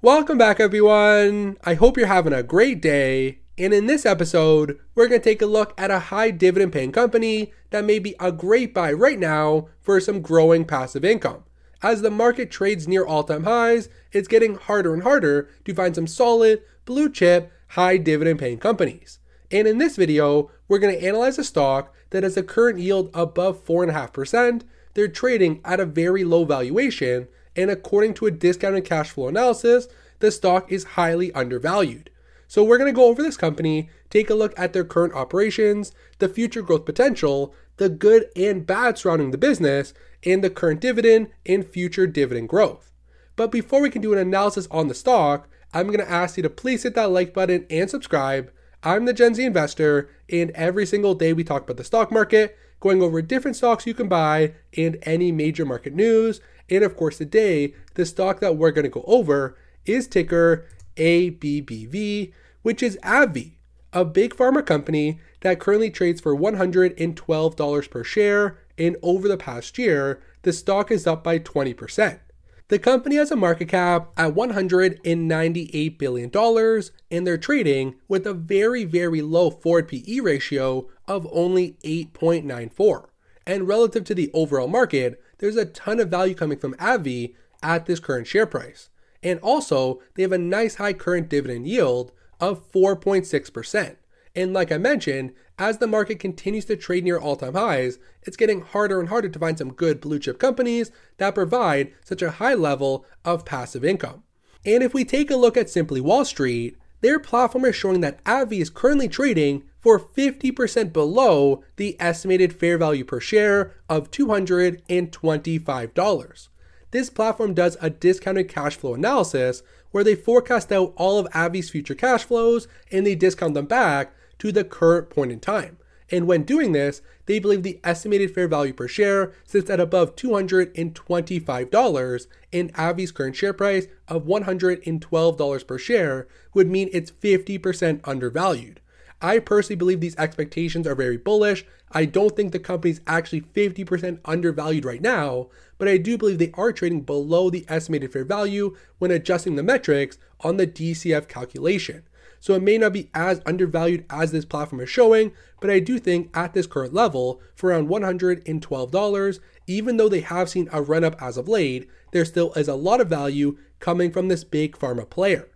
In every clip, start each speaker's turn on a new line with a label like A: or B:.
A: Welcome back, everyone. I hope you're having a great day. And in this episode, we're going to take a look at a high dividend paying company that may be a great buy right now for some growing passive income. As the market trades near all time highs, it's getting harder and harder to find some solid, blue chip, high dividend paying companies. And in this video, we're going to analyze a stock that has a current yield above 4.5%. They're trading at a very low valuation and according to a discounted cash flow analysis, the stock is highly undervalued. So we're going to go over this company, take a look at their current operations, the future growth potential, the good and bad surrounding the business, and the current dividend and future dividend growth. But before we can do an analysis on the stock, I'm going to ask you to please hit that like button and subscribe. I'm the Gen Z investor, and every single day we talk about the stock market, going over different stocks you can buy and any major market news. And of course, today, the stock that we're going to go over is ticker ABBV, which is AbbVie, a big pharma company that currently trades for $112 per share. And over the past year, the stock is up by 20%. The company has a market cap at $198 billion, and they're trading with a very, very low forward PE ratio of only 8.94. And relative to the overall market, there's a ton of value coming from AbbVie at this current share price. And also, they have a nice high current dividend yield of 4.6%. And like I mentioned, as the market continues to trade near all time highs, it's getting harder and harder to find some good blue chip companies that provide such a high level of passive income. And if we take a look at Simply Wall Street, their platform is showing that AbbVie is currently trading for 50% below the estimated fair value per share of $225. This platform does a discounted cash flow analysis where they forecast out all of AbbVie's future cash flows and they discount them back to the current point in time. And when doing this, they believe the estimated fair value per share sits at above $225, and AbbVie's current share price of $112 per share would mean it's 50% undervalued. I personally believe these expectations are very bullish. I don't think the company's actually 50% undervalued right now, but I do believe they are trading below the estimated fair value when adjusting the metrics on the DCF calculation. So it may not be as undervalued as this platform is showing, but I do think at this current level, for around $112, even though they have seen a run up as of late, there still is a lot of value coming from this big pharma player.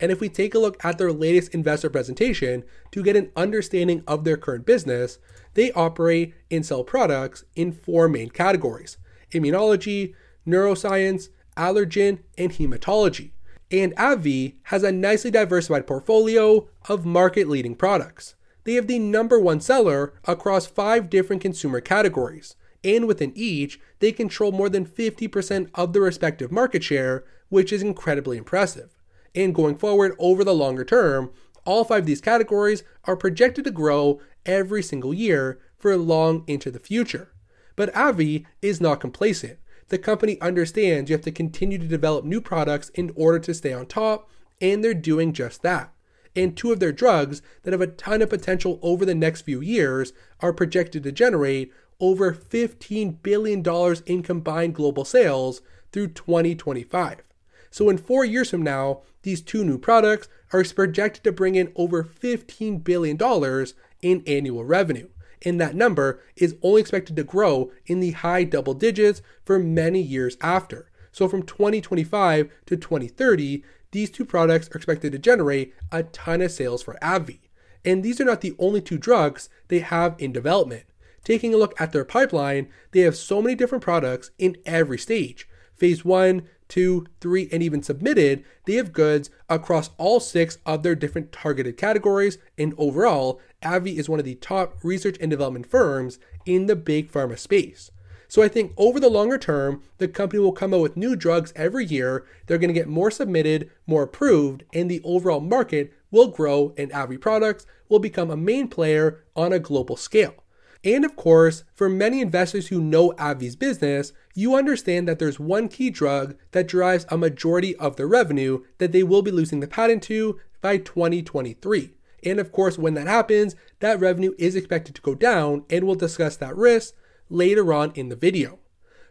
A: And if we take a look at their latest investor presentation to get an understanding of their current business, they operate and sell products in four main categories immunology, neuroscience, Allergan, and hematology. And AbbVie has a nicely diversified portfolio of market leading products. They have the number one seller across five different consumer categories, and within each, they control more than 50% of the respective market share, which is incredibly impressive. And going forward over the longer term, all five of these categories are projected to grow every single year for long into the future. But AbbVie is not complacent. The company understands you have to continue to develop new products in order to stay on top, and they're doing just that. And two of their drugs that have a ton of potential over the next few years are projected to generate over $15 billion in combined global sales through 2025. So, in four years from now, these two new products are projected to bring in over $15 billion in annual revenue. And that number is only expected to grow in the high double digits for many years after. So, from 2025 to 2030, these two products are expected to generate a ton of sales for AbbVie. And these are not the only two drugs they have in development. Taking a look at their pipeline, they have so many different products in every stage phase one, two, three, and even submitted, they have goods across all six of their different targeted categories. And overall, AbbVie is one of the top research and development firms in the big pharma space. So I think over the longer term, the company will come out with new drugs every year. They're going to get more submitted, more approved, and the overall market will grow and AbbVie products will become a main player on a global scale. And of course, for many investors who know AbbVie's business, you understand that there's one key drug that drives a majority of their revenue that they will be losing the patent to by 2023. And of course, when that happens, that revenue is expected to go down, and we'll discuss that risk later on in the video.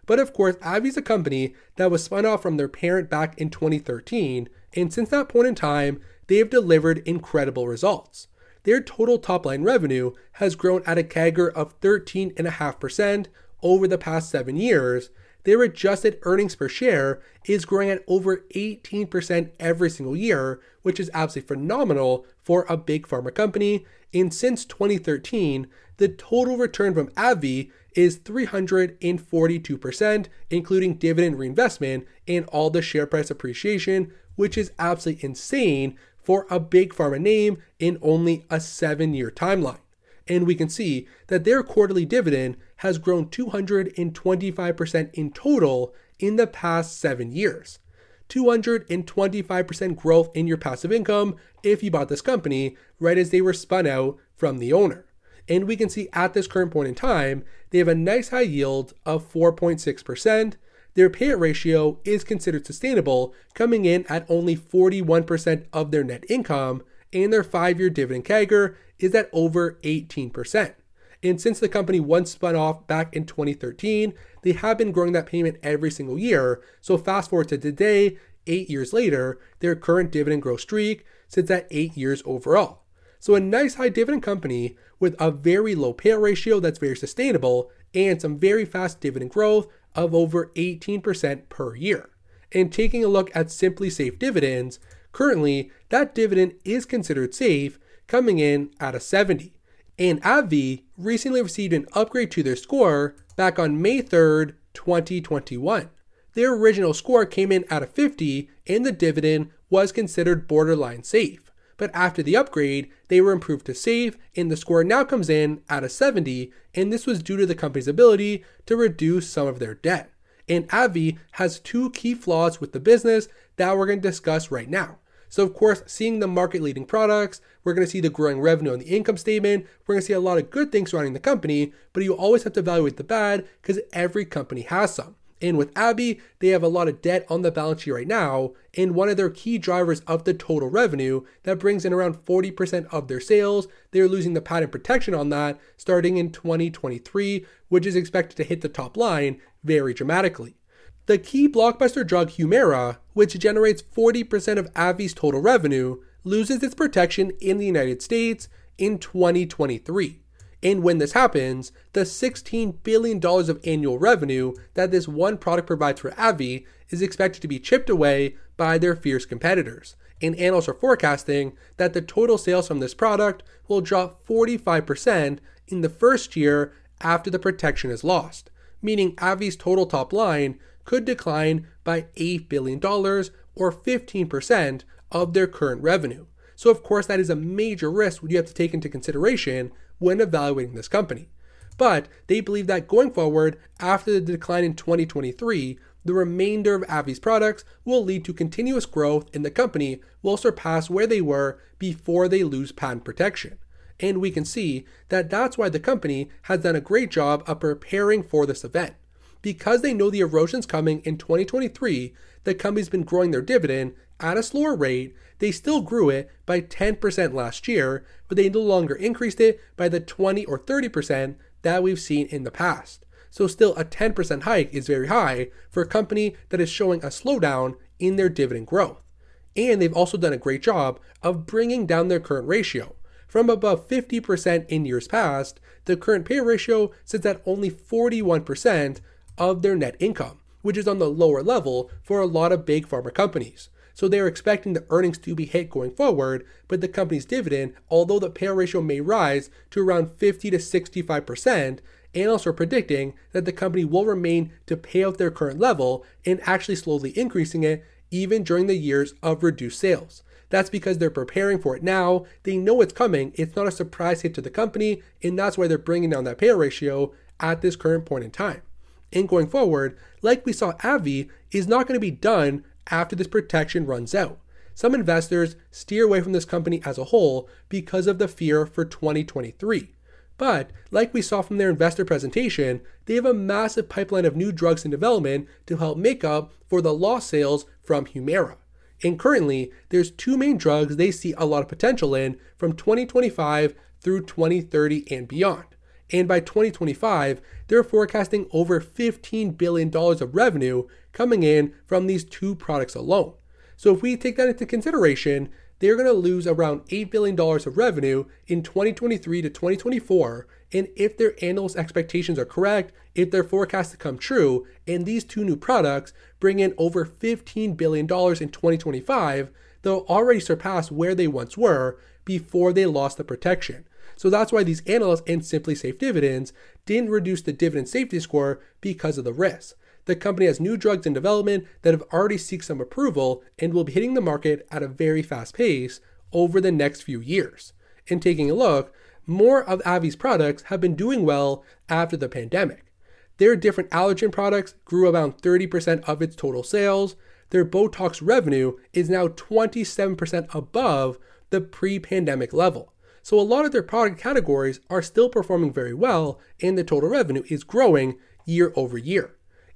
A: But of course, AbbVie is a company that was spun off from their parent back in 2013, and since that point in time, they have delivered incredible results. Their total top line revenue has grown at a CAGR of 13.5% over the past seven years. Their adjusted earnings per share is growing at over 18% every single year, which is absolutely phenomenal for a big pharma company. And since 2013, the total return from AbbVie is 342%, including dividend reinvestment and all the share price appreciation, which is absolutely insane for a big pharma name in only a seven year timeline. And we can see that their quarterly dividend has grown 225% in total in the past seven years. 225% growth in your passive income if you bought this company right as they were spun out from the owner. And we can see at this current point in time, they have a nice high yield of 4.6%. Their payout ratio is considered sustainable, coming in at only 41% of their net income, and their five year dividend CAGR is at over 18%. And since the company once spun off back in 2013, they have been growing that payment every single year. So fast forward to today, eight years later, their current dividend growth streak sits at eight years overall. So a nice high dividend company with a very low payout ratio that's very sustainable and some very fast dividend growth of over 18% per year. And taking a look at Simply Safe dividends, currently that dividend is considered safe, coming in at a 70 and AbbVie recently received an upgrade to their score back on May 3rd, 2021. Their original score came in at a 50 and the dividend was considered borderline safe. But after the upgrade, they were improved to save, and the score now comes in at a 70 and this was due to the company's ability to reduce some of their debt. And AbbVie has two key flaws with the business that we're going to discuss right now. So, of course, seeing the market leading products, we're going to see the growing revenue on the income statement. We're going to see a lot of good things surrounding the company, but you always have to evaluate the bad because every company has some. And with AbbVie, they have a lot of debt on the balance sheet right now, and one of their key drivers of the total revenue that brings in around 40% of their sales, they're losing the patent protection on that starting in 2023, which is expected to hit the top line very dramatically. The key blockbuster drug Humira, which generates 40% of AbbVie's total revenue, loses its protection in the United States in 2023. And when this happens, the $16 billion of annual revenue that this one product provides for AbbVie is expected to be chipped away by their fierce competitors. And analysts are forecasting that the total sales from this product will drop 45% in the first year after the protection is lost, meaning AbbVie's total top line could decline by $8 billion or 15% of their current revenue. So, of course, that is a major risk you have to take into consideration when evaluating this company. But they believe that going forward, after the decline in 2023, the remainder of AbbVie's products will lead to continuous growth in the company will surpass where they were before they lose patent protection. And we can see that that's why the company has done a great job of preparing for this event because they know the erosion's coming in 2023, the company's been growing their dividend at a slower rate. They still grew it by 10% last year, but they no longer increased it by the 20 or 30% that we've seen in the past. So, still, a 10% hike is very high for a company that is showing a slowdown in their dividend growth. And they've also done a great job of bringing down their current ratio. From above 50% in years past, the current pay ratio sits at only 41%, of their net income, which is on the lower level for a lot of big pharma companies. So they are expecting the earnings to be hit going forward, but the company's dividend, although the payout ratio may rise to around 50 to 65%, analysts are predicting that the company will remain to pay out their current level and actually slowly increasing it even during the years of reduced sales. That's because they're preparing for it now. They know it's coming. It's not a surprise hit to the company, and that's why they're bringing down that payout ratio at this current point in time. And going forward, like we saw AbbVie, is not going to be done after this protection runs out. Some investors steer away from this company as a whole because of the fear for 2023. But, like we saw from their investor presentation, they have a massive pipeline of new drugs in development to help make up for the lost sales from Humira. And currently, there's two main drugs they see a lot of potential in from 2025 through 2030 and beyond. And by 2025, they're forecasting over $15 billion of revenue coming in from these two products alone. So if we take that into consideration, they're going to lose around $8 billion of revenue in 2023 to 2024. And if their analyst expectations are correct, if their forecasts come true, and these two new products bring in over $15 billion in 2025, they'll already surpass where they once were before they lost the protection. So that's why these analysts and Simply Safe Dividends didn't reduce the dividend safety score because of the risk. The company has new drugs in development that have already seek some approval and will be hitting the market at a very fast pace over the next few years. And taking a look, more of AbbVie's products have been doing well after the pandemic. Their different Allergan products grew around 30% of its total sales. Their Botox revenue is now 27% above the pre pandemic level. So a lot of their product categories are still performing very well, and the total revenue is growing year over year.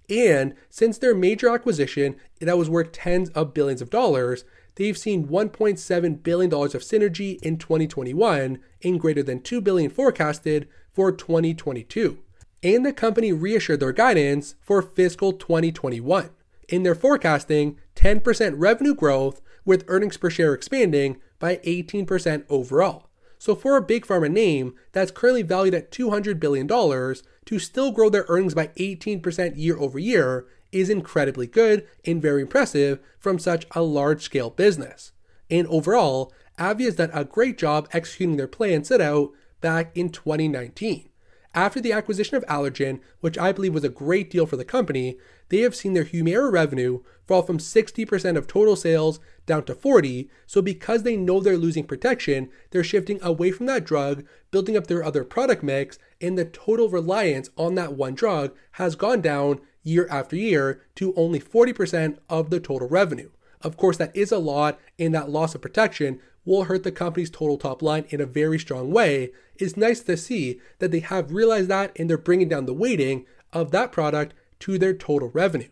A: And since their major acquisition that was worth tens of billions of dollars, they've seen $1.7 billion of synergy in 2021 and greater than 2 billion forecasted for 2022. And the company reassured their guidance for fiscal 2021. In their forecasting, 10% revenue growth with earnings per share expanding by 18% overall. So for a big pharma name that's currently valued at $200 billion to still grow their earnings by 18% year over year is incredibly good and very impressive from such a large scale business. And overall, AbbVie has done a great job executing their plan set out back in 2019. After the acquisition of Allergan, which I believe was a great deal for the company, they have seen their Humira revenue fall from 60% of total sales down to 40. So because they know they're losing protection, they're shifting away from that drug, building up their other product mix, and the total reliance on that one drug has gone down year after year to only 40% of the total revenue. Of course, that is a lot, and that loss of protection will hurt the company's total top line in a very strong way. It's nice to see that they have realized that and they're bringing down the weighting of that product to their total revenue.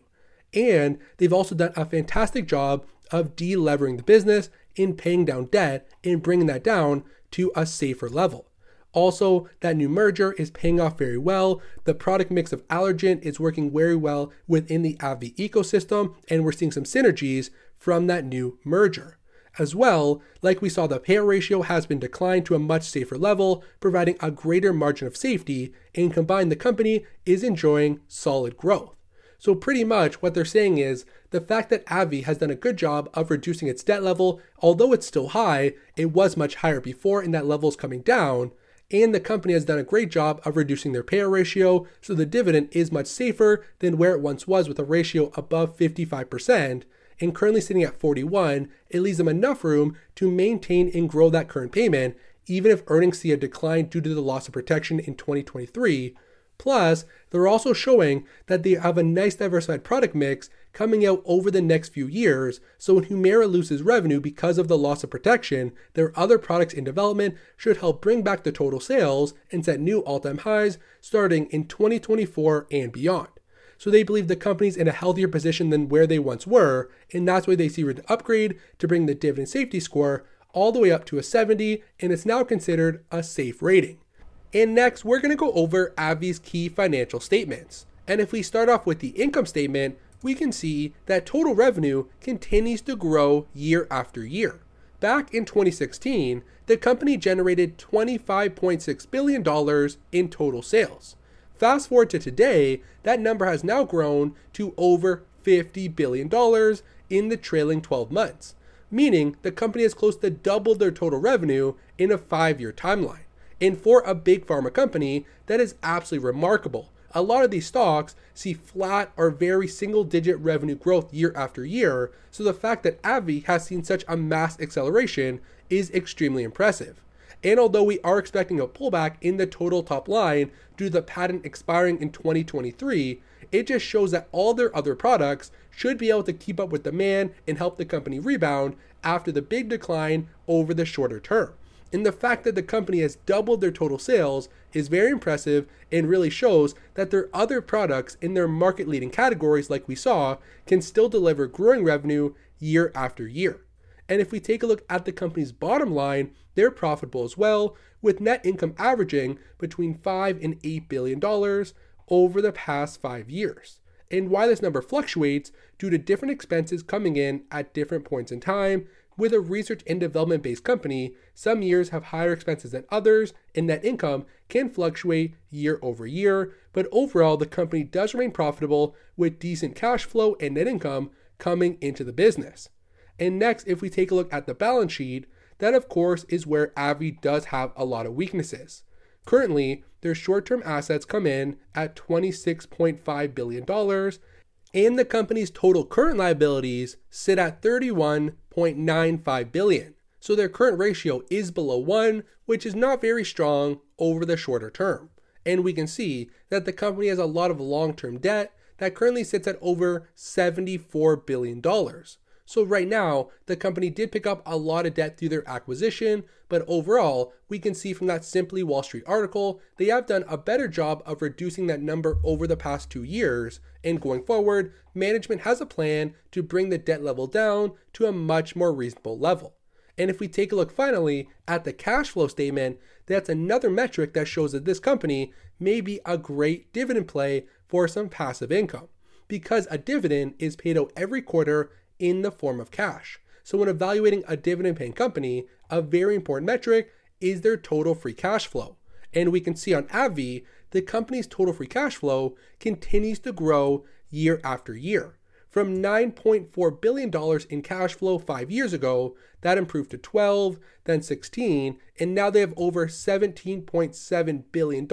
A: And they've also done a fantastic job of delevering the business in paying down debt and bringing that down to a safer level. Also, that new merger is paying off very well. The product mix of Allergan is working very well within the AbbVie ecosystem, and we're seeing some synergies from that new merger. As well, like we saw, the payout ratio has been declined to a much safer level, providing a greater margin of safety, and combined, the company is enjoying solid growth. So, pretty much what they're saying is the fact that AbbVie has done a good job of reducing its debt level, although it's still high, it was much higher before, and that level is coming down. And the company has done a great job of reducing their payout ratio, so the dividend is much safer than where it once was with a ratio above 55% and currently sitting at 41, it leaves them enough room to maintain and grow that current payment, even if earnings see a decline due to the loss of protection in 2023. Plus, they're also showing that they have a nice diversified product mix coming out over the next few years. So when Humira loses revenue because of the loss of protection, their other products in development should help bring back the total sales and set new all-time highs starting in 2024 and beyond. So they believe the company's in a healthier position than where they once were, and that's why they see an upgrade to bring the dividend safety score all the way up to a 70, and it's now considered a safe rating. And next, we're going to go over AbbVie's key financial statements. And if we start off with the income statement, we can see that total revenue continues to grow year after year. Back in 2016, the company generated $25.6 billion in total sales. Fast forward to today, that number has now grown to over $50 billion in the trailing 12 months, meaning the company has close to doubled their total revenue in a five year timeline. And for a big pharma company, that is absolutely remarkable. A lot of these stocks see flat or very single digit revenue growth year after year, so the fact that AbbVie has seen such a mass acceleration is extremely impressive. And although we are expecting a pullback in the total top line due to the patent expiring in 2023, it just shows that all their other products should be able to keep up with demand and help the company rebound after the big decline over the shorter term. And the fact that the company has doubled their total sales is very impressive and really shows that their other products in their market leading categories, like we saw, can still deliver growing revenue year after year. And if we take a look at the company's bottom line, they're profitable as well, with net income averaging between 5 and 8 billion dollars over the past 5 years. And why this number fluctuates due to different expenses coming in at different points in time. With a research and development based company, some years have higher expenses than others, and net income can fluctuate year over year. But overall, the company does remain profitable with decent cash flow and net income coming into the business. And next, if we take a look at the balance sheet, that of course is where AbbVie does have a lot of weaknesses. Currently, their short term assets come in at $26.5 billion, and the company's total current liabilities sit at 31.95 billion. So their current ratio is below 1, which is not very strong over the shorter term. And we can see that the company has a lot of long-term debt that currently sits at over $74 billion. So right now, the company did pick up a lot of debt through their acquisition, but overall, we can see from that Simply Wall Street article, they have done a better job of reducing that number over the past two years. And going forward, management has a plan to bring the debt level down to a much more reasonable level. And if we take a look finally at the cash flow statement, that's another metric that shows that this company may be a great dividend play for some passive income because a dividend is paid out every quarter in the form of cash. So, when evaluating a dividend paying company, a very important metric is their total free cash flow. And we can see on AbbVie, the company's total free cash flow continues to grow year after year. From $9.4 billion in cash flow five years ago, that improved to 12, then 16, and now they have over $17.7 billion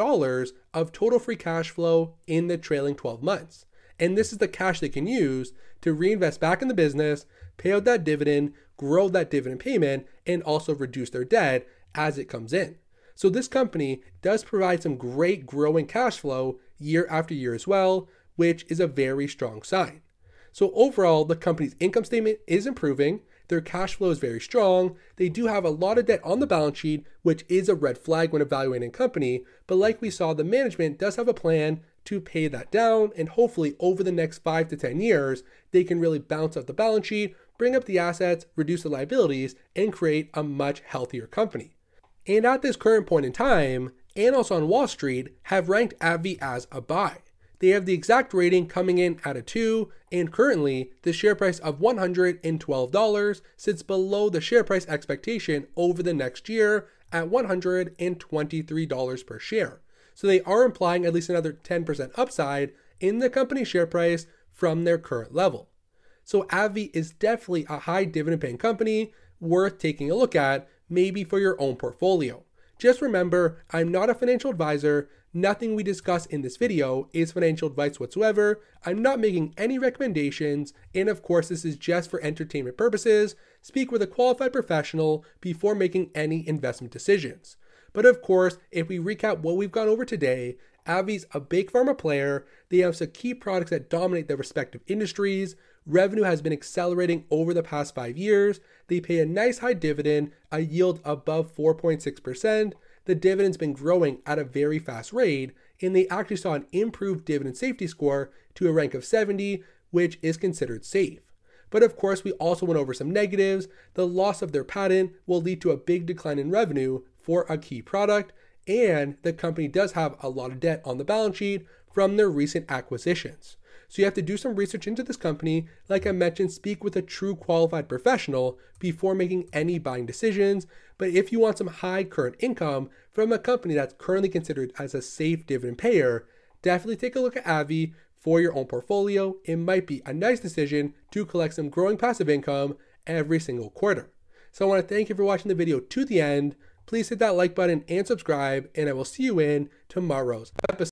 A: of total free cash flow in the trailing 12 months. And this is the cash they can use to reinvest back in the business, pay out that dividend, grow that dividend payment, and also reduce their debt as it comes in. So this company does provide some great growing cash flow year after year as well, which is a very strong sign. So overall, the company's income statement is improving. Their cash flow is very strong. They do have a lot of debt on the balance sheet, which is a red flag when evaluating a company. But like we saw, the management does have a plan to pay that down. And hopefully, over the next five to 10 years, they can really bounce up the balance sheet, bring up the assets, reduce the liabilities, and create a much healthier company. And at this current point in time, analysts on Wall Street have ranked AbbVie as a buy. They have the exact rating coming in at a 2, and currently the share price of $112 sits below the share price expectation over the next year at $123 per share. So they are implying at least another 10% upside in the company share price from their current level. So AbbVie is definitely a high dividend paying company worth taking a look at, maybe for your own portfolio. Just remember, I'm not a financial advisor. Nothing we discuss in this video is financial advice whatsoever. I'm not making any recommendations, and of course, this is just for entertainment purposes. Speak with a qualified professional before making any investment decisions. But of course, if we recap what we've gone over today, AbbVie's a big pharma player. They have some key products that dominate their respective industries. Revenue has been accelerating over the past five years. They pay a nice high dividend, a yield above 4.6%. The dividend's been growing at a very fast rate, and they actually saw an improved dividend safety score to a rank of 70, which is considered safe. But of course, we also went over some negatives. The loss of their patent will lead to a big decline in revenue for a key product, and the company does have a lot of debt on the balance sheet from their recent acquisitions. So you have to do some research into this company. Like I mentioned, speak with a true qualified professional before making any buying decisions. But if you want some high current income from a company that's currently considered as a safe dividend payer, definitely take a look at AbbVie for your own portfolio. It might be a nice decision to collect some growing passive income every single quarter. So I want to thank you for watching the video to the end please hit that like button and subscribe, and I will see you in tomorrow's episode.